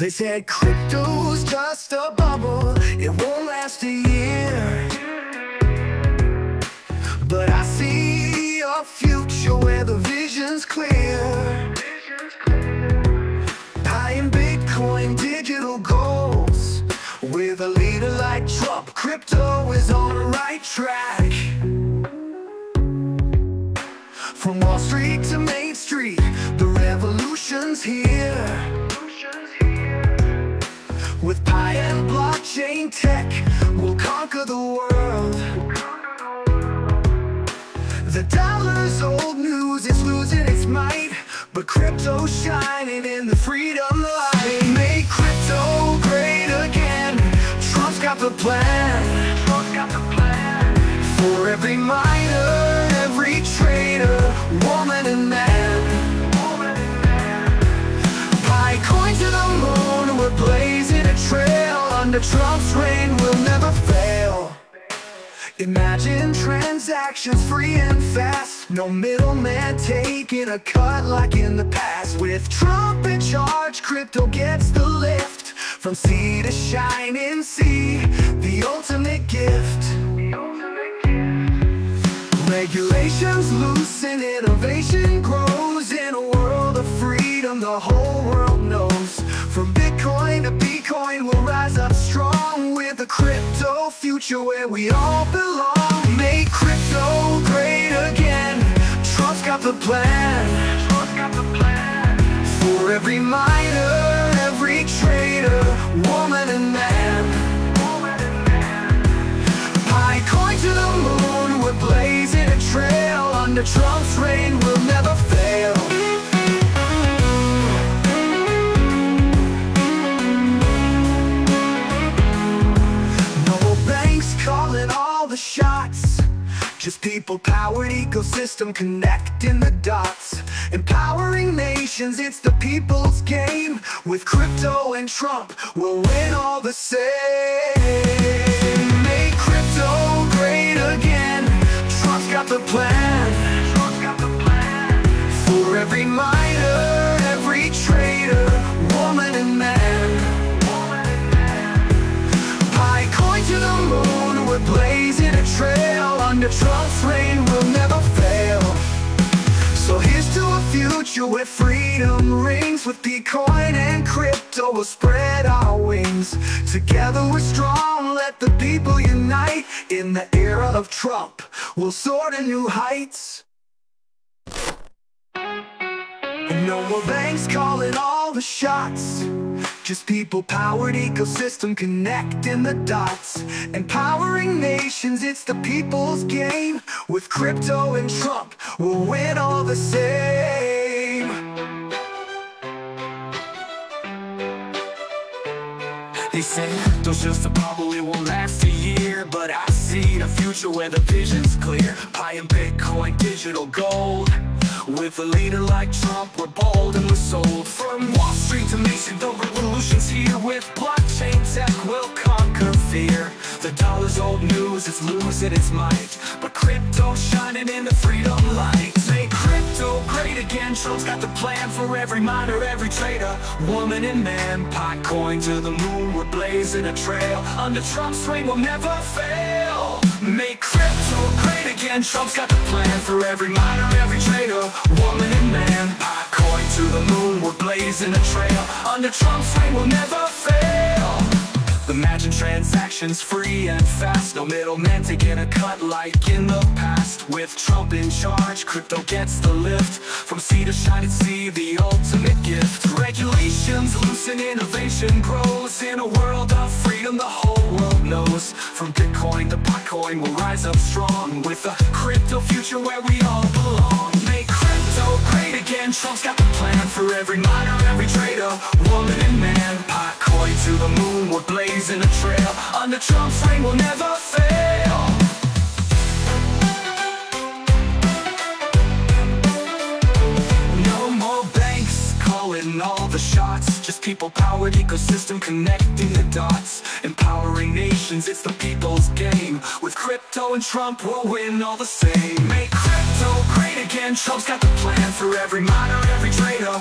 They said crypto's just a bubble, it won't last a year. But I see a future where the vision's clear. Pi and Bitcoin digital goals. With a leader like Trump, crypto is on the right track. From Wall Street to Main Street, the revolution's here. With Pi and blockchain tech, we'll conquer the world. The dollar's old news is losing its might, but crypto's shining in the freedom light. Make crypto great again. Trump's got the plan. Trump's got the plan. For every miner, Trump's reign, we'll never fail. Imagine transactions free and fast. No middleman taking a cut like in the past. With Trump in charge, crypto gets the lift. From sea to shining sea, the ultimate gift. Regulations loosen, innovation grows. In a world of freedom the whole world knows. From Bitcoin to Bitcoin we'll rise up strong With a crypto future where we all belong. Make crypto great again. Trump's got the plan. Trump's got the plan. For every miner, every trader, woman and man. Pi coin to the moon, we're blazing a trail Under Trump's reign, Just people-powered ecosystem connecting the dots. Empowering nations, it's the people's game. With crypto and Trump, we'll win all the same trail Under Trump's reign, we'll never fail. So here's to a future where freedom rings With Bitcoin and crypto, we'll spread our wings. Together we're strong, let the people unite In the era of Trump, we'll soar to new heights. And no more banks calling all the shots Just people-powered ecosystem connecting the dots Empowering nations, it's the people's game. With crypto and Trump, we'll win all the same. They say crypto's just a bubble, it won't last a year But I see a future where the vision's clear. Pi and Bitcoin, digital gold With a leader like Trump, we're bold and we're sold. From Wall Street to Mason, the revolution's here. With blockchain tech, we'll conquer fear. The dollar's old news, it's losing its might. But crypto's shining in the freedom light. Make crypto great again, Trump's got the plan For every miner, every trader, woman and man Pi coin to the moon, we're blazing a trail. Under Trump's reign, we'll never fail. Make crypto great again, Trump's got the plan For every miner, every trader, woman and man Pi coin to the moon, we're blazing a trail. Under Trump's reign, we'll never fail Imagine transactions free and fast. No middleman taking a cut like in the past. With Trump in charge, crypto gets the lift. From sea to shining sea, the ultimate gift. Regulations loosen, innovation grows. In a world of freedom the whole world knows. From Bitcoin to Bitcoin, we'll rise up strong. With a crypto future where we all belong. Make crypto great again, Trump's got the plan For every miner, every trader, woman and man Bitcoin to the blazing a trail. Under Trump's reign, we'll never fail. No more banks calling all the shots. Just people-powered ecosystem connecting the dots. Empowering nations, it's the people's game. With crypto and Trump, we'll win all the same. Make crypto great again, Trump's got the plan For every miner, every trader,